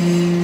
Mm.